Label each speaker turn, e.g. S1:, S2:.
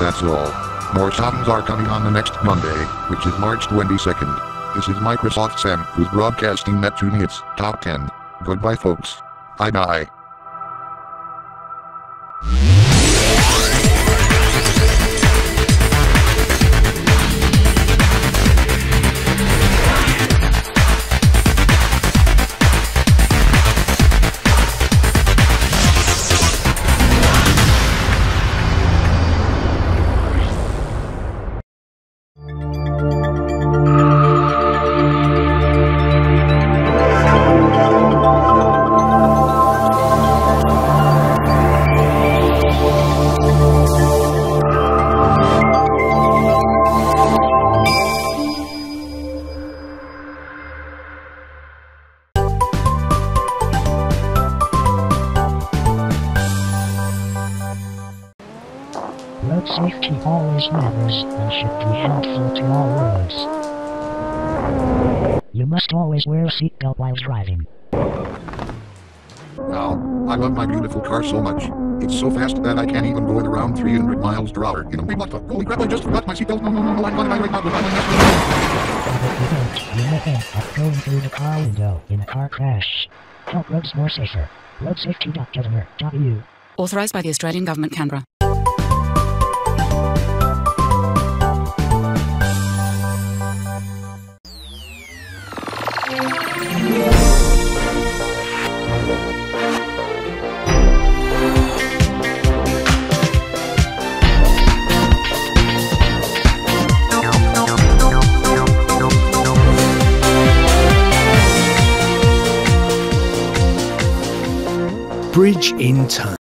S1: that's all. More songs are coming on the next Monday, which is March 22nd. This is Microsoft Sam, who's broadcasting Neptune Hits Top 10. Goodbye, folks. Bye bye.
S2: Road safety always matters and should be helpful to all roads. You must always wear a seatbelt while driving.
S1: Wow, I love my beautiful car so much. It's so fast that I can't even go at around 300 miles per hour. You know, wait, what the? Holy crap, I just forgot my seatbelt. No, no, no, no, I'm gonna die right now. Goodbye, my master.
S2: And if you don't, you may end up going through the car window in a car crash. Help roads more safer. Roadsafety.governor.eu.
S3: Authorised by the Australian Government, Canberra.
S4: Bridge in Time.